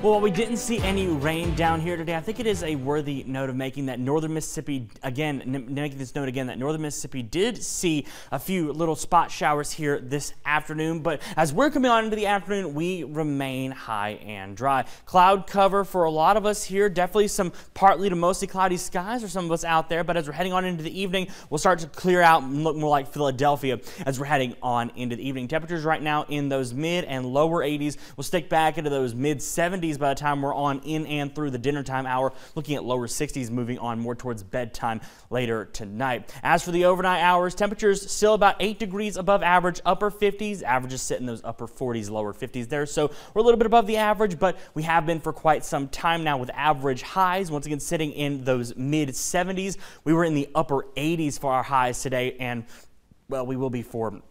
Well, while we didn't see any rain down here today, I think it is a worthy note of making that northern Mississippi, again, making this note again, that northern Mississippi did see a few little spot showers here this afternoon. But as we're coming on into the afternoon, we remain high and dry. Cloud cover for a lot of us here, definitely some partly to mostly cloudy skies for some of us out there. But as we're heading on into the evening, we'll start to clear out and look more like Philadelphia as we're heading on into the evening. Temperatures right now in those mid and lower 80s We'll stick back into those mid 70s 70s by the time we're on in and through the dinner time hour, looking at lower 60s, moving on more towards bedtime later tonight. As for the overnight hours, temperatures still about 8 degrees above average, upper 50s, averages sit in those upper 40s, lower 50s there. So we're a little bit above the average, but we have been for quite some time now with average highs, once again sitting in those mid 70s. We were in the upper 80s for our highs today, and well, we will be for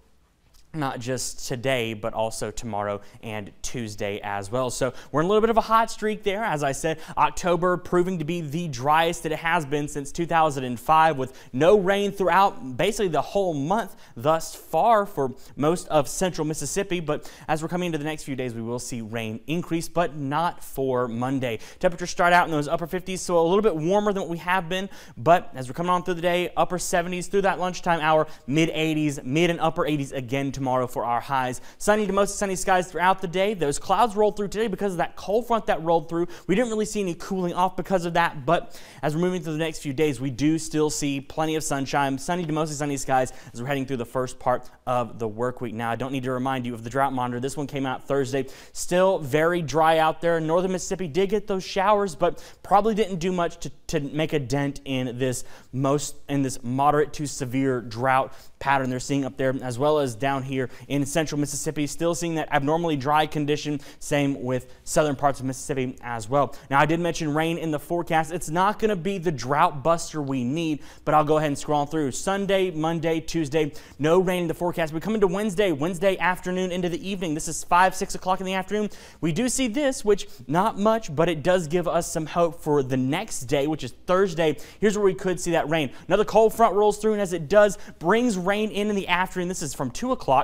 not just today, but also tomorrow and Tuesday as well. So we're in a little bit of a hot streak there. As I said, October proving to be the driest that it has been since 2005 with no rain throughout basically the whole month thus far for most of central Mississippi. But as we're coming into the next few days, we will see rain increase, but not for Monday. Temperatures start out in those upper 50s, so a little bit warmer than what we have been. But as we're coming on through the day, upper 70s through that lunchtime hour, mid 80s, mid and upper 80s again tomorrow tomorrow for our highs. Sunny to mostly sunny skies throughout the day. Those clouds rolled through today because of that cold front that rolled through. We didn't really see any cooling off because of that, but as we're moving through the next few days, we do still see plenty of sunshine, sunny to mostly sunny skies as we're heading through the first part of the work week. Now, I don't need to remind you of the drought monitor. This one came out Thursday. Still very dry out there. Northern Mississippi did get those showers, but probably didn't do much to, to make a dent in this most in this moderate to severe drought pattern they're seeing up there, as well as down here in central Mississippi. Still seeing that abnormally dry condition. Same with southern parts of Mississippi as well. Now, I did mention rain in the forecast. It's not going to be the drought buster we need, but I'll go ahead and scroll through. Sunday, Monday, Tuesday, no rain in the forecast. We come into Wednesday, Wednesday afternoon into the evening. This is 5, 6 o'clock in the afternoon. We do see this, which not much, but it does give us some hope for the next day, which is Thursday. Here's where we could see that rain. Another cold front rolls through, and as it does, brings rain in in the afternoon. This is from 2 o'clock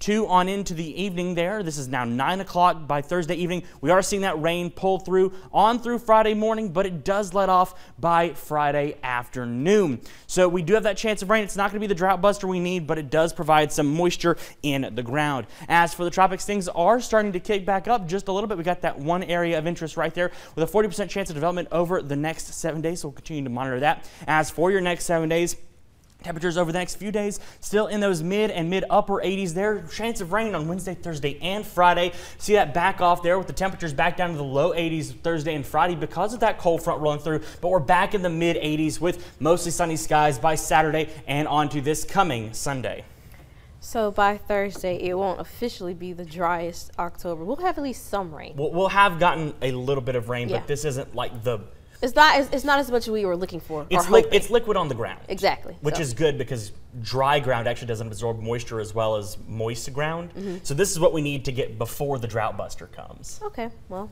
2 on into the evening there. This is now 9 o'clock by Thursday evening. We are seeing that rain pull through on through Friday morning, but it does let off by Friday afternoon. So we do have that chance of rain. It's not going to be the drought buster we need, but it does provide some moisture in the ground. As for the tropics, things are starting to kick back up just a little bit. We got that one area of interest right there with a 40% chance of development over the next seven days. So we'll continue to monitor that. As for your next seven days, Temperatures over the next few days still in those mid and mid upper 80s there. Chance of rain on Wednesday, Thursday, and Friday. See that back off there with the temperatures back down to the low 80s Thursday and Friday because of that cold front rolling through. But we're back in the mid 80s with mostly sunny skies by Saturday and onto this coming Sunday. So by Thursday, it won't officially be the driest October. We'll have at least some rain. We'll, we'll have gotten a little bit of rain, yeah. but this isn't like the it's not. As, it's not as much as we were looking for. It's, li it's liquid on the ground. Exactly. Which so. is good because dry ground actually doesn't absorb moisture as well as moist ground. Mm -hmm. So this is what we need to get before the drought buster comes. Okay. Well.